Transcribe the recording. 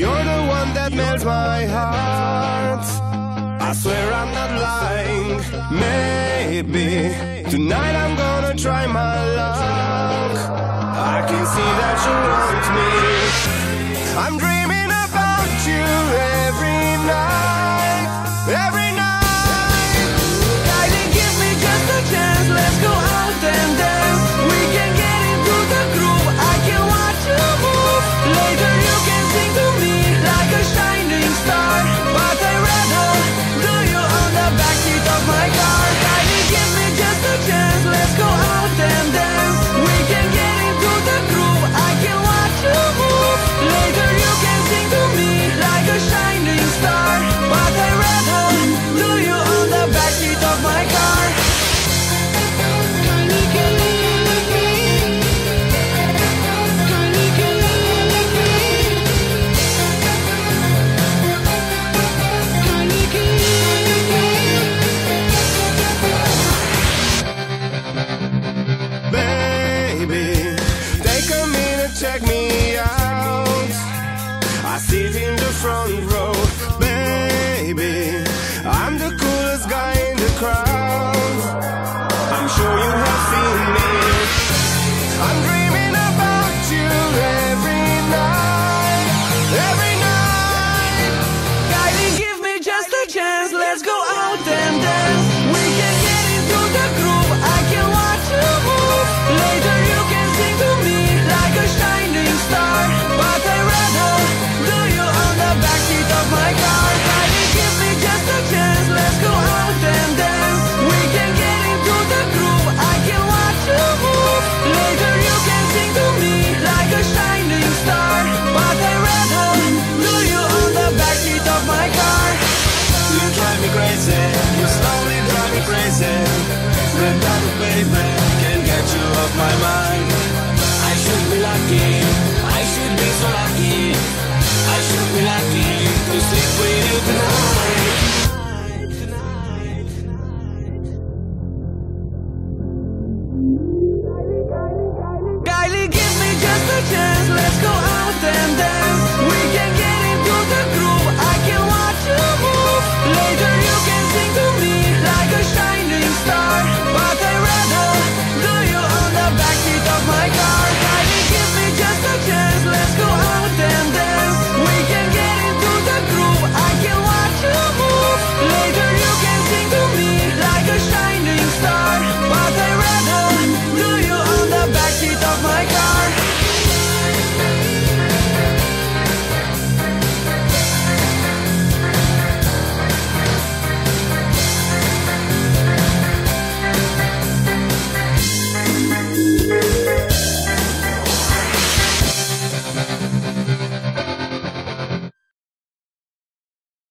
You're the one that melts my heart. I swear I'm not lying. Maybe tonight I'm gonna try my luck. I can see that you want me. I'm dreaming about you.